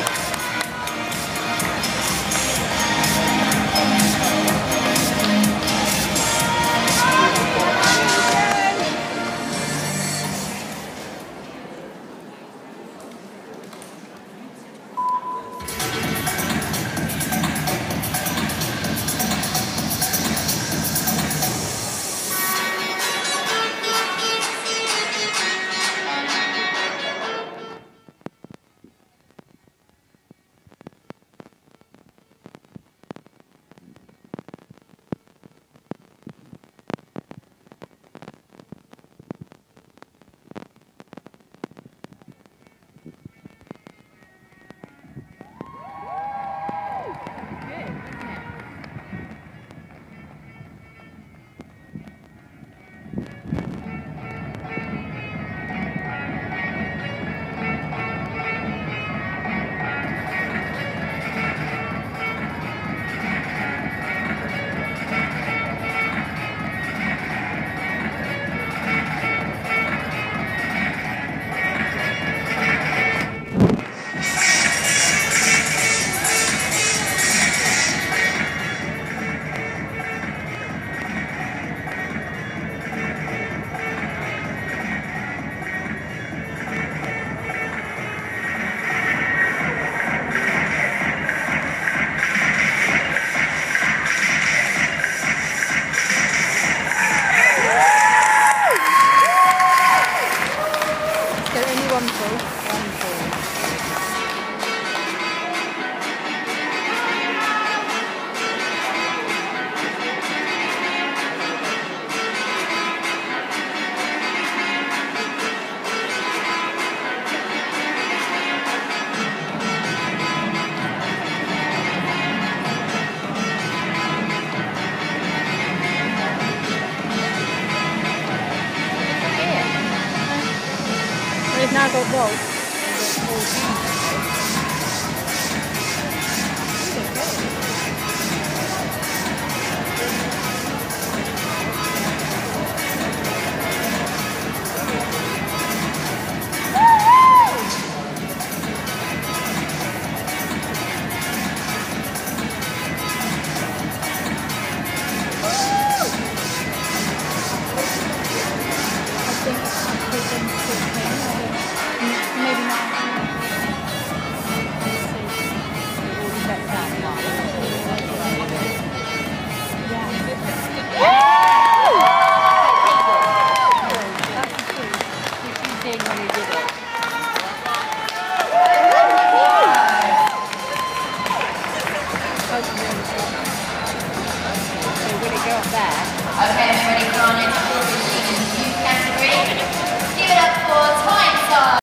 Woo! One, two, one, two. They've now got both. Okay, everybody, Carnage on be in the new category. Give it up for Time Star.